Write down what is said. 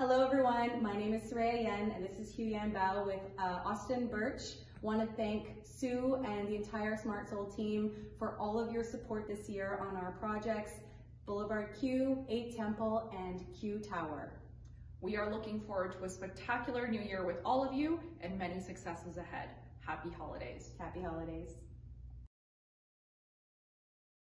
Hello everyone, my name is Soraya Yen and this is Hugh Yan Bao with uh, Austin Birch. Want to thank Sue and the entire Smart Sold team for all of your support this year on our projects Boulevard Q, 8 Temple, and Q Tower. We are looking forward to a spectacular new year with all of you and many successes ahead. Happy holidays. Happy holidays.